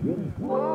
Whoa.